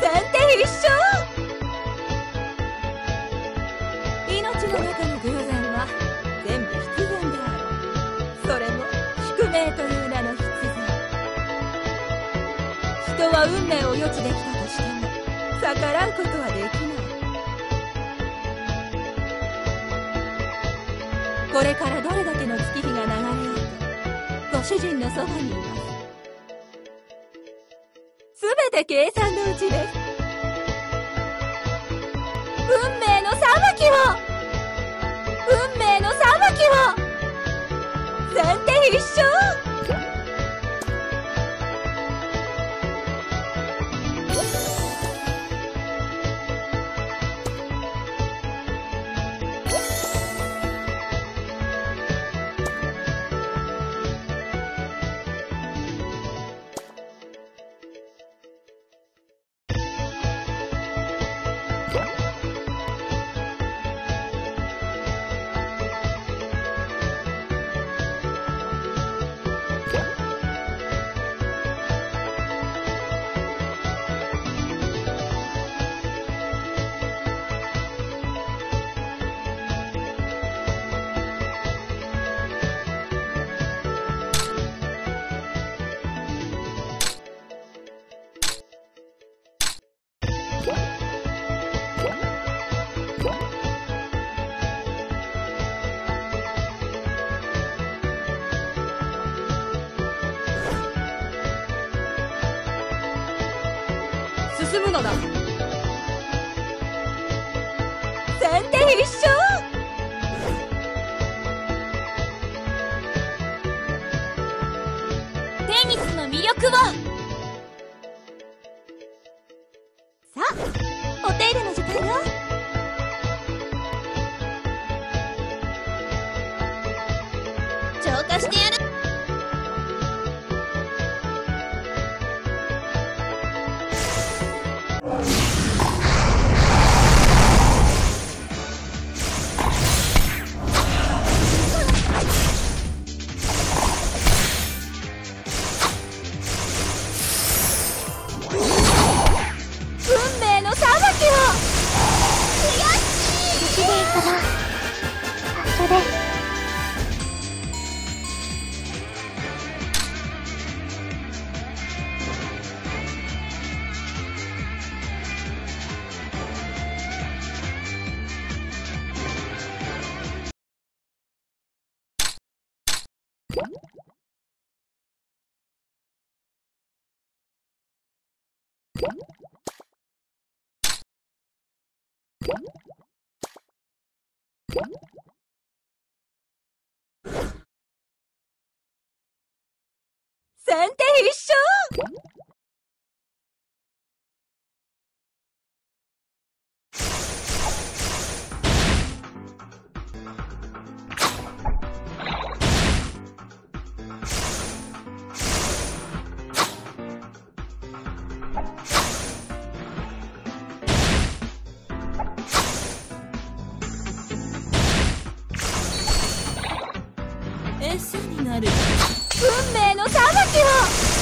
先手必勝命の中の偶然は全部必然であるそれも宿命という名の必然人は運命を予知できたとしても逆らうことはできない。これからどれだけの月日が流れようとご主人のそばにい。ますべて計算のうちです。運命の裁きを。運命の裁きを。先手必勝 Yeah. 進むのだ。先手必勝テニスの魅力を。さあお手入れの時間よ。浄化してやる。先手必勝！餌になる。運命の裁きを。